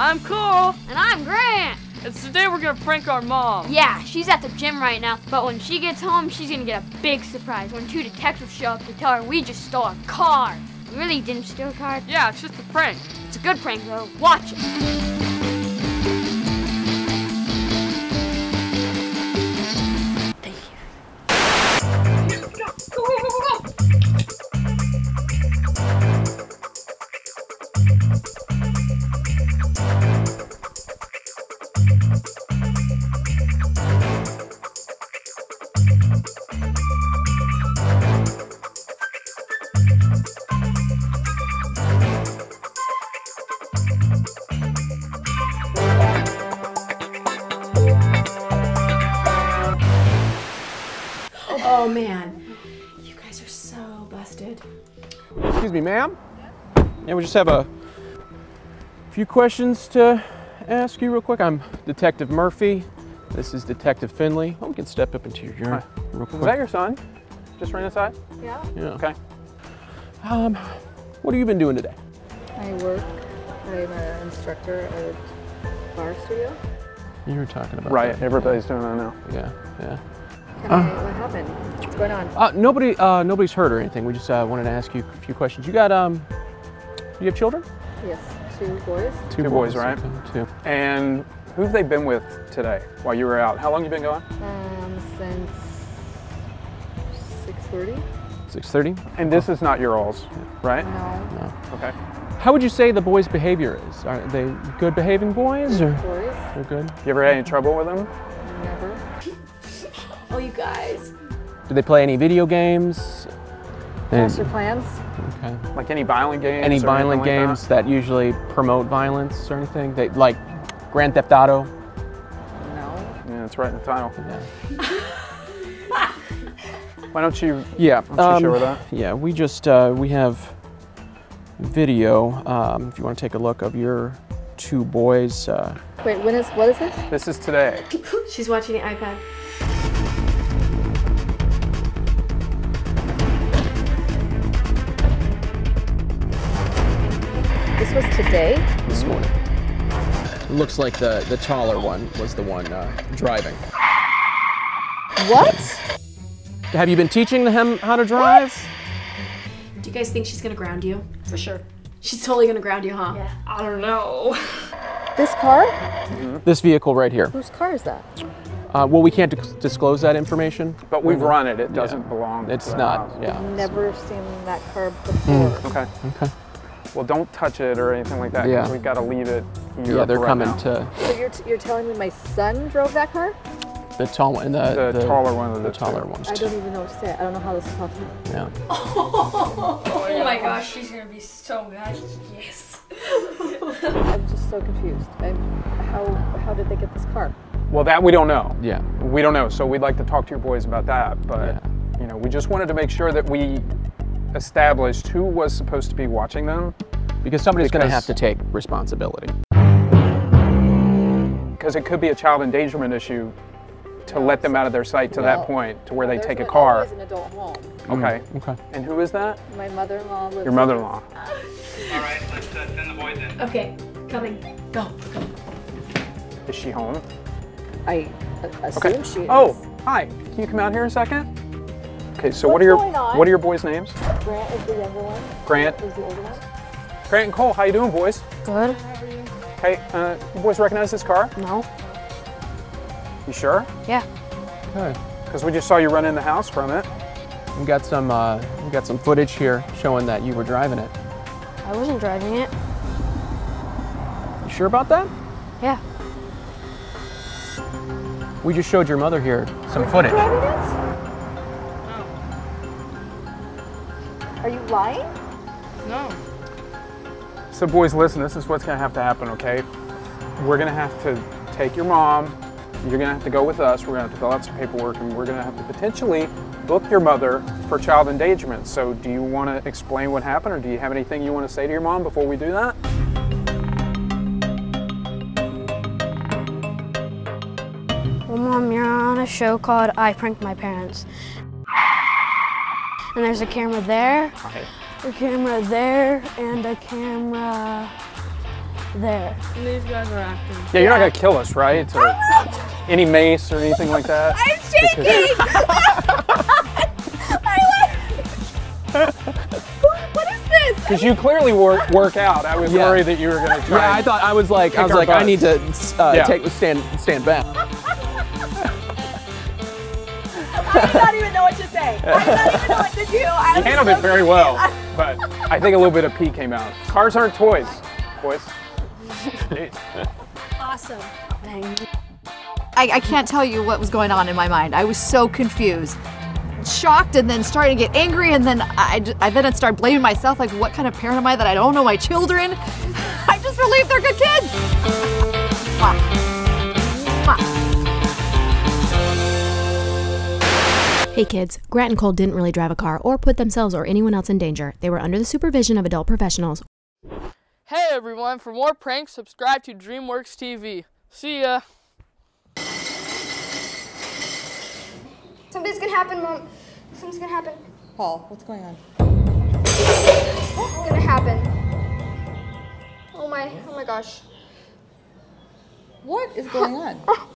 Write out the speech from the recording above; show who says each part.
Speaker 1: I'm Cole.
Speaker 2: And I'm Grant.
Speaker 1: And today we're gonna prank our mom.
Speaker 2: Yeah, she's at the gym right now, but when she gets home, she's gonna get a big surprise when two detectives show up to tell her we just stole a car. We really didn't steal a car.
Speaker 1: Yeah, it's just a prank.
Speaker 2: It's a good prank though. Watch it.
Speaker 3: Oh man, you guys are so busted.
Speaker 4: Excuse me, ma'am? Yeah, we just have a few questions to ask you real quick. I'm Detective Murphy. This is Detective Finley. Oh, we can step up into your urine real quick.
Speaker 5: Is that your son? Just right inside?
Speaker 3: Yeah.
Speaker 4: Yeah.
Speaker 5: Okay.
Speaker 4: Um, what have you been doing today?
Speaker 3: I work. I'm an instructor at a barre studio.
Speaker 4: You were talking about
Speaker 5: Right,
Speaker 4: that.
Speaker 5: everybody's doing that now.
Speaker 4: Yeah, yeah.
Speaker 3: Can I, what happened? What's going on?
Speaker 4: Uh, nobody, uh, nobody's hurt or anything. We just uh, wanted to ask you a few questions. You got, um, you have children?
Speaker 3: Yes, two boys.
Speaker 5: Two boys, right?
Speaker 4: Two.
Speaker 5: And who have they been with today while you were out? How long you been going?
Speaker 3: Um, since 6:30.
Speaker 4: 6:30.
Speaker 5: And this is not your alls, right?
Speaker 3: No,
Speaker 5: Okay.
Speaker 4: How would you say the boys' behavior is? Are they good behaving boys or
Speaker 3: boys.
Speaker 4: they're good?
Speaker 5: You ever had any trouble with them?
Speaker 3: Never. Oh, you guys.
Speaker 4: Do they play any video games? Any-
Speaker 3: plans?
Speaker 4: okay.
Speaker 5: Like any violent games?
Speaker 4: Any
Speaker 5: or
Speaker 4: violent
Speaker 5: anything like
Speaker 4: games that? usually promote violence or anything? They like Grand Theft Auto.
Speaker 3: No.
Speaker 5: that? Yeah, it's right in the title.
Speaker 4: Yeah.
Speaker 5: Why don't you?
Speaker 4: Yeah.
Speaker 5: Why don't you show her
Speaker 4: um,
Speaker 5: that?
Speaker 4: Yeah. We just uh, we have video. Um, if you want to take a look of your two boys. Uh,
Speaker 3: Wait, when is what is this?
Speaker 5: This is today.
Speaker 6: She's watching the iPad.
Speaker 3: This was today.
Speaker 4: this morning. Looks like the the taller one was the one uh, driving.
Speaker 3: What?
Speaker 4: Have you been teaching him how to drive?
Speaker 6: Do you guys think she's gonna ground you? For sure. She's totally gonna ground you, huh? Yeah. I don't know.
Speaker 3: This car?
Speaker 4: This vehicle right here.
Speaker 3: Whose car is that?
Speaker 4: Uh, well, we can't dis- disclose that information.
Speaker 5: But we've run it. It doesn't belong. to
Speaker 4: It's
Speaker 5: the
Speaker 4: not.
Speaker 5: house.
Speaker 4: Yeah.
Speaker 3: Never seen that car before.
Speaker 5: Okay.
Speaker 4: Okay.
Speaker 5: Well, don't touch it or anything like that. 'cause
Speaker 4: Yeah.
Speaker 5: We've got to leave it.
Speaker 4: Yeah, they're
Speaker 5: right
Speaker 4: coming
Speaker 5: now.
Speaker 4: to
Speaker 3: So you're, t- you're telling me my son drove that car?
Speaker 4: The tall one. The,
Speaker 5: The taller one of the
Speaker 4: The taller
Speaker 5: two.
Speaker 4: ones.
Speaker 3: I don't even know what to say. I don't know how this is possible.
Speaker 4: Yeah.
Speaker 6: Oh my gosh, she's gonna be so mad. Yes.
Speaker 3: I'm just so confused. I'm, how how did they get this car?
Speaker 5: Well, that we don't know.
Speaker 4: Yeah.
Speaker 5: We don't know. So we'd like to talk to your boys about that. But
Speaker 4: Yeah.
Speaker 5: you know, we just wanted to make sure that we established who was supposed to be watching them,
Speaker 4: Because somebody's going to have to take responsibility.
Speaker 5: because it could be a child endangerment issue to let them out of their sight to
Speaker 3: Well,
Speaker 5: that point, to where they take a car.
Speaker 3: an adult home.
Speaker 5: Okay.
Speaker 4: Okay.
Speaker 5: And who is that?
Speaker 3: My mother-in-law lives.
Speaker 5: Your mother-in-law.
Speaker 7: All right, let's uh, send the boys in.
Speaker 6: Okay, coming. Go. Go.
Speaker 5: Is she home?
Speaker 3: I assume
Speaker 5: Okay.
Speaker 3: she is.
Speaker 5: Oh, hi. Can you come out here in a second? Okay. So what are your what are your boys' names?
Speaker 3: Grant is the younger one.
Speaker 5: Grant.
Speaker 3: Is the older one.
Speaker 5: Grant and Cole. How you doing, boys?
Speaker 2: Good.
Speaker 5: Hey, uh, you boys recognize this car?
Speaker 2: No.
Speaker 5: You sure?
Speaker 2: Yeah.
Speaker 4: Okay.
Speaker 5: Because we just saw you run in the house from it.
Speaker 4: We got some. Uh, we got some footage here showing that you were driving it.
Speaker 2: I wasn't driving it.
Speaker 4: You sure about that?
Speaker 2: Yeah.
Speaker 4: We just showed your mother here some footage.
Speaker 3: Driving it? Are you lying?
Speaker 1: No.
Speaker 5: So, boys, listen. This is what's going to have to happen. Okay? We're going to have to take your mom. You're going to have to go with us. We're going to have to fill out some paperwork, and we're going to have to potentially book your mother for child endangerment. So, do you want to explain what happened, or do you have anything you want to say to your mom before we do that?
Speaker 2: Well, Mom, you're on a show called I Pranked My Parents. And there's a camera there, a camera there, and a camera there.
Speaker 1: And these guys are acting.
Speaker 5: Yeah, you're not gonna kill us, right? Or any mace or anything like that?
Speaker 8: I'm shaking! what is this?
Speaker 5: Because you clearly work work out. I was
Speaker 4: Yeah.
Speaker 5: worried that you were gonna try.
Speaker 4: Yeah, I
Speaker 5: and-
Speaker 4: thought I was like, I
Speaker 5: Kick
Speaker 4: was
Speaker 5: our
Speaker 4: like, I
Speaker 5: butts.
Speaker 4: need to uh,
Speaker 5: Yeah.
Speaker 4: take stand stand back.
Speaker 8: I did not even know what to say. I did not even know what to do. I
Speaker 5: You
Speaker 8: was
Speaker 5: handled
Speaker 8: so
Speaker 5: it very well, but I think a little bit of pee came out. Cars aren't toys, boys. Jeez.
Speaker 6: Awesome.
Speaker 8: I, I can't tell you what was going on in my mind. I was so confused. Shocked and then starting to get angry and then I, I then I started blaming myself like what kind of parent am I that I don't know my children? I'm just relieved they're good kids. Mwah. Mwah.
Speaker 9: Hey kids, Grant and Cole didn't really drive a car or put themselves or anyone else in danger. They were under the supervision of adult professionals.
Speaker 1: Hey everyone, for more pranks, subscribe to DreamWorks TV. See ya.
Speaker 2: Something's gonna happen, Mom. Something's gonna happen.
Speaker 3: Paul, what's going on?
Speaker 2: It's gonna happen. Oh my, oh my gosh.
Speaker 3: What is going on?